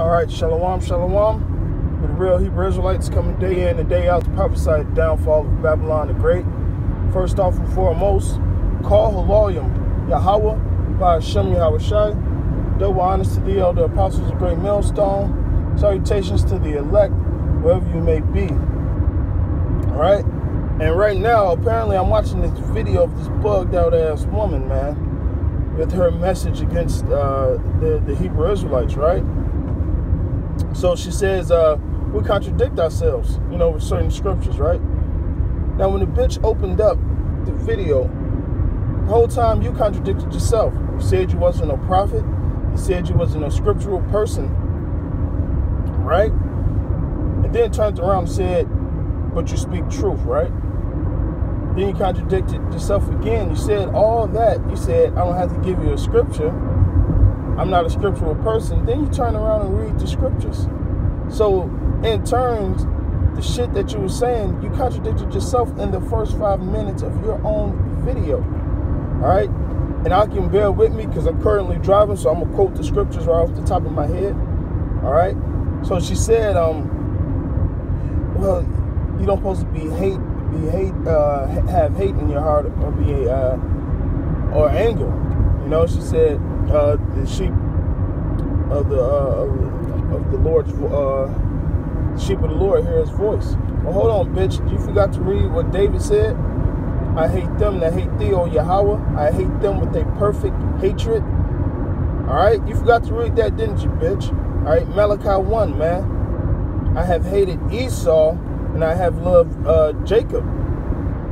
All right, shalom, shalom. The real Hebrew Israelites coming day in and day out to prophesy the downfall of Babylon the Great. First off and foremost, call Haloyim, Yahweh, by Hashem Yahweh Shai. Double honors to the elder apostles of Great Millstone. Salutations to the elect, wherever you may be. All right? And right now, apparently, I'm watching this video of this bugged out ass woman, man, with her message against uh, the, the Hebrew Israelites, right? So she says, uh, we contradict ourselves, you know, with certain scriptures, right? Now, when the bitch opened up the video, the whole time you contradicted yourself. You said you wasn't a prophet. You said you wasn't a scriptural person, right? And then turned around and said, but you speak truth, right? Then you contradicted yourself again. You said all that. You said, I don't have to give you a scripture. I'm not a scriptural person. Then you turn around and read the scriptures. So, in turns, the shit that you were saying, you contradicted yourself in the first five minutes of your own video. All right? And I can bear with me because I'm currently driving, so I'm going to quote the scriptures right off the top of my head. All right? So she said, um, well, you don't supposed to be hate, be hate, uh, have hate in your heart or be, uh, or anger. You know, she said, uh, the sheep of the uh, of the Lord's uh, sheep of the Lord hear His voice. Well, hold on, bitch. You forgot to read what David said. I hate them that hate thee, O Yahweh. I hate them with a perfect hatred. All right, you forgot to read that, didn't you, bitch? All right, Malachi one, man. I have hated Esau and I have loved uh, Jacob.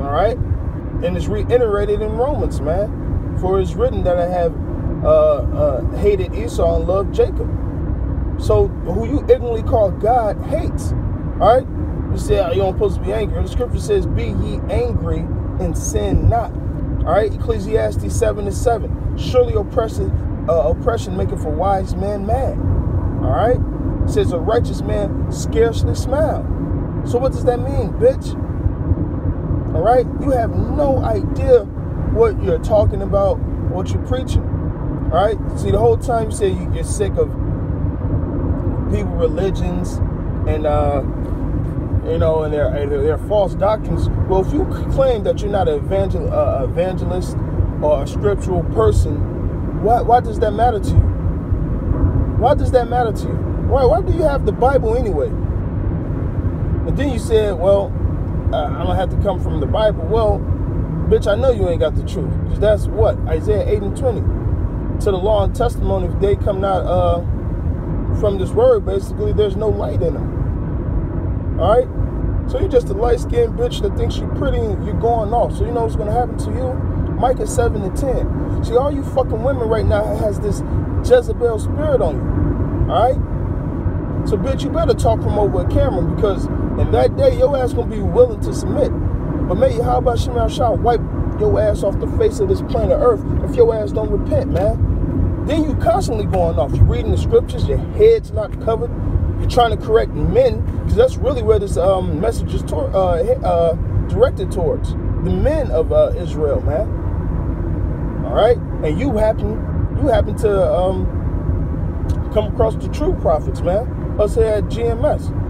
All right, and it's reiterated in Romans, man. For it's written that I have uh, uh, hated Esau and loved Jacob. So who you ignorantly call God hates. All right? You say oh, you don't supposed to be angry. The scripture says, "Be ye angry and sin not." All right, Ecclesiastes seven and seven. Surely oppression, uh, oppression maketh for wise man mad. All right, it says a righteous man scarcely smile. So what does that mean, bitch? All right, you have no idea what you're talking about, what you're preaching. Right. See, the whole time you say you get sick of people, religions, and uh, you know, and their their false doctrines. Well, if you claim that you're not an evangel, uh, evangelist or a scriptural person, why why does that matter to you? Why does that matter to you? Why why do you have the Bible anyway? And then you said, well, uh, I don't have to come from the Bible. Well, bitch, I know you ain't got the truth because that's what Isaiah eight and twenty to the law and testimony, if they come not uh, from this word, basically, there's no light in them. All right? So you're just a light skinned bitch that thinks you're pretty and you're going off. So you know what's going to happen to you? Micah 7 and 10. See, all you fucking women right now has this Jezebel spirit on you. All right? So, bitch, you better talk from over a camera because in that day, your ass going to be willing to submit. But maybe how about Shemal Shah wipe your ass off the face of this planet Earth if your ass don't repent, man. Then you constantly going off. You're reading the scriptures, your head's not covered. You're trying to correct men, because that's really where this um, message is uh, uh, directed towards. The men of uh, Israel, man. All right? And you happen, you happen to um, come across the true prophets, man. Us here at GMS.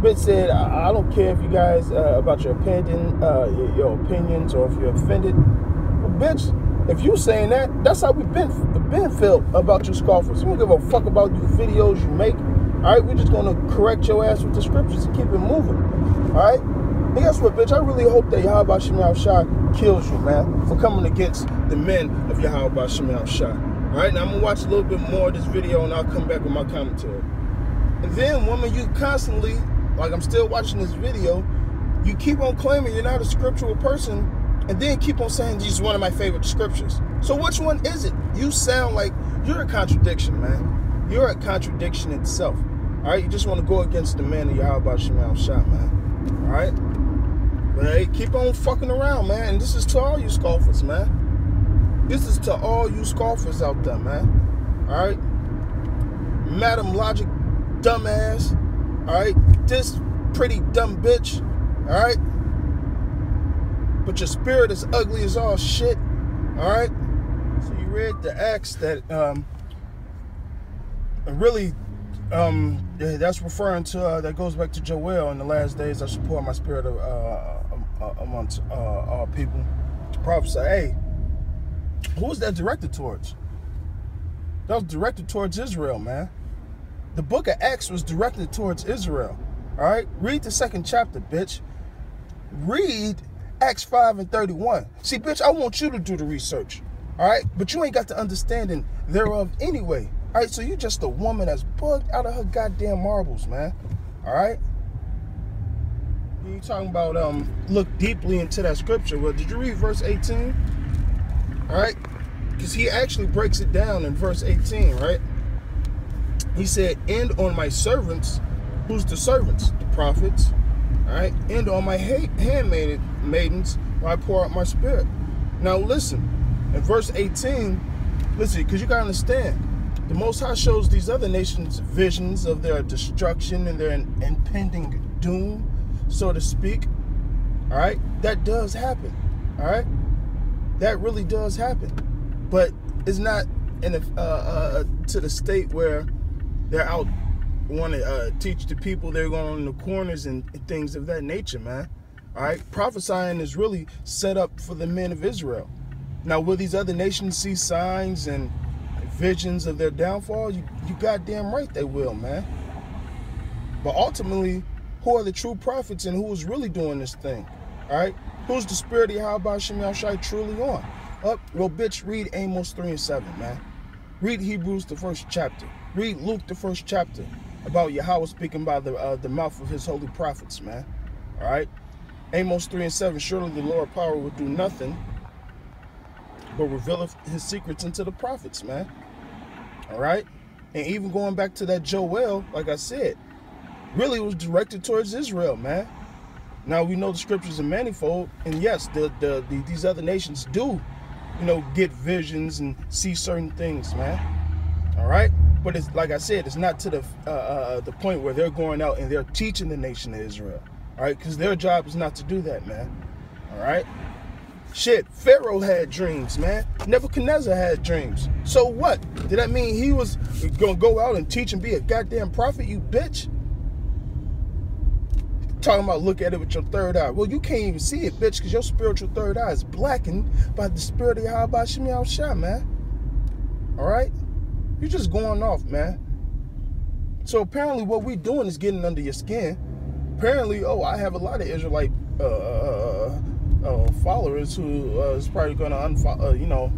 Bitch said, I, I don't care if you guys uh, about your opinion, uh, your, opinions, or if you're offended. Well, bitch, if you saying that, that's how we've been been felt about you scoffers. We don't give a fuck about the videos you make. All right, we're just gonna correct your ass with the scriptures and keep it moving. All right. And guess what, bitch? I really hope that Yahweh Shemal Shah kills you, man, for coming against the men of Yahweh Shemal Shah. All right, now I'm gonna watch a little bit more of this video and I'll come back with my commentary. And then, woman, you constantly like I'm still watching this video, you keep on claiming you're not a scriptural person and then keep on saying is one of my favorite scriptures. So which one is it? You sound like you're a contradiction, man. You're a contradiction itself. All right, you just want to go against the man of Yahweh Shemal Shah, man. All right, but hey, keep on fucking around, man. And this is to all you scoffers, man. This is to all you scoffers out there, man. All right, Madam Logic, dumbass. All right, this pretty dumb bitch. All right, but your spirit is ugly as all shit. All right. So you read the acts that um really um, yeah, that's referring to uh, that goes back to Joel. In the last days, I pour my spirit of, uh, uh, amongst uh, all people to prophesy. Hey, who was that directed towards? That was directed towards Israel, man. The book of Acts was directed towards Israel. All right, read the second chapter, bitch. Read Acts 5 and 31. See, bitch, I want you to do the research. All right, but you ain't got the understanding thereof anyway. All right, so you just a woman that's bugged out of her goddamn marbles, man. All right. You talking about um look deeply into that scripture? Well, did you read verse 18? All right, because he actually breaks it down in verse 18, right? He said, "And on my servants, who's the servants? The prophets, all right, and on my handmaiden maidens, I pour out my spirit." Now listen, in verse 18, listen, because you gotta understand the Most High shows these other nations visions of their destruction and their impending doom, so to speak. All right, that does happen. All right, that really does happen, but it's not in a, uh, uh, to the state where they're out want to uh, teach the people they're going in the corners and things of that nature, man. All right, prophesying is really set up for the men of Israel. Now, will these other nations see signs and visions of their downfall, you, you goddamn right they will, man. But ultimately, who are the true prophets and who is really doing this thing? All right? Who's the spirit of Yahweh Shem Shai truly on? Up, well, bitch, read Amos 3 and 7, man. Read Hebrews, the first chapter. Read Luke, the first chapter, about Yahweh speaking by the uh, the mouth of his holy prophets, man. All right? Amos 3 and 7, surely the Lord power will do nothing but reveal his secrets into the prophets, man. All right. And even going back to that Joel, like I said, really was directed towards Israel, man. Now we know the scriptures are manifold, and yes, the, the, the these other nations do, you know, get visions and see certain things, man. All right, but it's like I said, it's not to the uh, uh, the point where they're going out and they're teaching the nation of Israel. All right, because their job is not to do that, man. All right. Shit, Pharaoh had dreams, man. Nebuchadnezzar had dreams. So what? Did that mean he was gonna go out and teach and be a goddamn prophet, you bitch? Talking about look at it with your third eye. Well, you can't even see it, bitch, because your spiritual third eye is blackened by the spirit of Yahweh Shemiel Shah, man. Alright? You're just going off, man. So apparently what we're doing is getting under your skin. Apparently, oh, I have a lot of Israelite uh, uh, uh uh, followers who uh, is probably going to unfollow, uh, you know,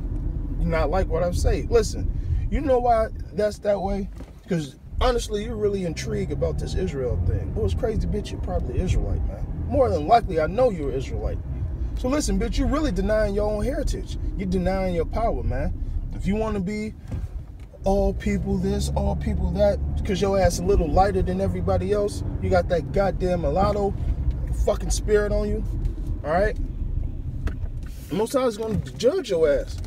not like what I say. Listen, you know why that's that way? Because honestly, you're really intrigued about this Israel thing. It was crazy, bitch. You're probably Israelite, man. More than likely, I know you're Israelite. So listen, bitch, you're really denying your own heritage. You're denying your power, man. If you want to be all people this, all people that, because your ass a little lighter than everybody else, you got that goddamn mulatto fucking spirit on you, all right? Most times going to judge your ass.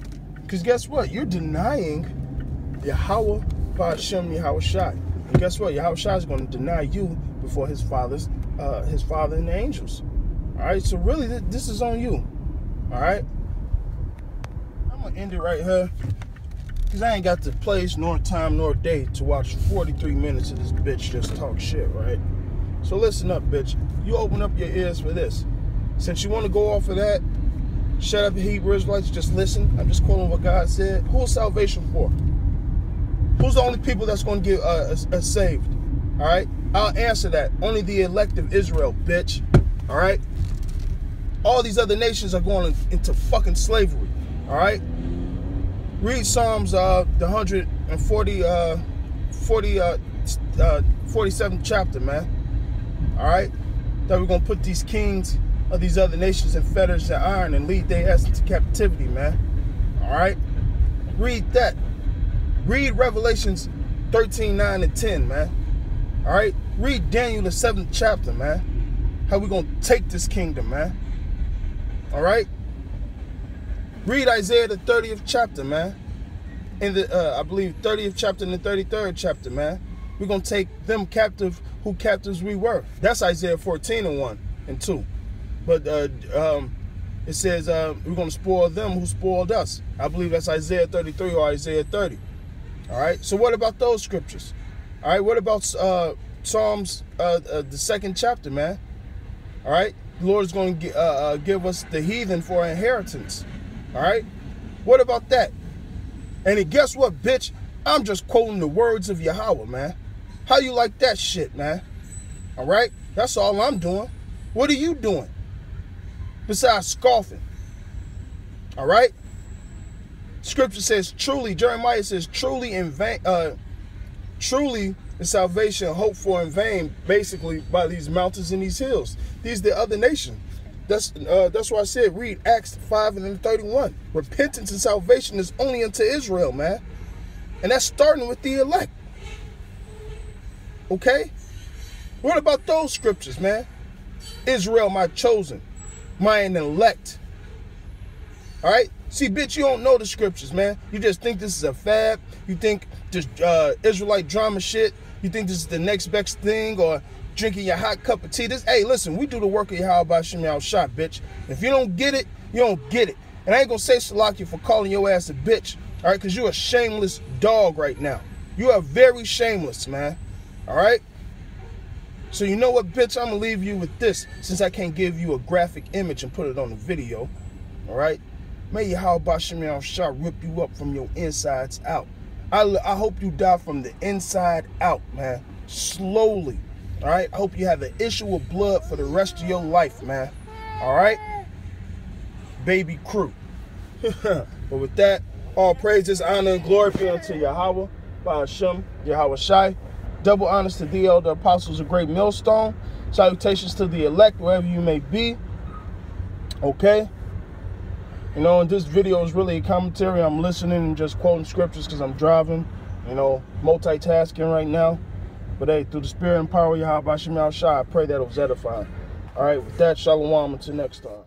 Because guess what? You're denying Yahweh by Hashem Yahweh Shai. And guess what? Yahweh Shai is going to deny you before his father's, uh, his father and the angels. All right. So really, this is on you. All right. I'm gonna end it right here because I ain't got the place nor time nor day to watch 43 minutes of this bitch just talk shit. Right. So listen up, bitch. You open up your ears for this. Since you want to go off of that, Shut up, Hebrew Israelites. Just listen. I'm just quoting what God said. Who's salvation for? Who's the only people that's going to get uh, uh, saved? All right. I'll answer that. Only the elect of Israel, bitch. All right. All these other nations are going into fucking slavery. All right. Read Psalms uh, the 140 uh, 40 uh, uh 47th chapter, man. All right. That we're gonna put these kings of these other nations in fetters and iron and lead their ass into captivity, man. All right? Read that. Read Revelations 13, 9, and 10, man. All right? Read Daniel, the seventh chapter, man. How we going to take this kingdom, man. All right? Read Isaiah, the 30th chapter, man. In the, uh, I believe, 30th chapter and the 33rd chapter, man. We're going to take them captive who captives we were. That's Isaiah 14 and 1 and 2. But uh, um, it says uh, we're going to spoil them who spoiled us. I believe that's Isaiah 33 or Isaiah 30. All right. So what about those scriptures? All right, what about uh, Psalms, uh, uh, the second chapter, man? All right, the Lord is going to uh, uh, give us the heathen for inheritance. All right, what about that? And guess what, bitch? I'm just quoting the words of Yahweh, man. How you like that shit, man? All right, that's all I'm doing. What are you doing? Besides scoffing. All right? Scripture says truly, Jeremiah says truly in vain, uh, truly the salvation hoped for in vain, basically by these mountains and these hills. These the other nation. That's uh, that's why I said read Acts 5 and 31. Repentance and salvation is only unto Israel, man. And that's starting with the elect. Okay? What about those scriptures, man? Israel, my chosen, mine elect. All right? See, bitch, you don't know the scriptures, man. You just think this is a fad. You think this uh, Israelite drama shit. You think this is the next best thing or drinking your hot cup of tea. This, hey, listen, we do the work of Yahweh by Shemal shot, bitch. If you don't get it, you don't get it. And I ain't gonna say Salakia for calling your ass a bitch, all right? Because you're a shameless dog right now. You are very shameless, man. All right? So you know what, bitch? I'm gonna leave you with this since I can't give you a graphic image and put it on the video. All right? May Yahweh Shemal Shah rip you up from your insides out. I, I hope you die from the inside out, man. Slowly. All right? I hope you have an issue of blood for the rest of your life, man. All right? Baby crew. but with that, all praises, honor, and glory be unto Yahweh, by Hashem, Yahweh Shai. Double honors to the elder apostles of Great Millstone. Salutations to the elect, wherever you may be. Okay? You know, and this video is really a commentary. I'm listening and just quoting scriptures because I'm driving, you know, multitasking right now. But hey, through the spirit and power of Yahweh Shemal Shah, I pray that it was edifying. All right, with that, shalom until next time.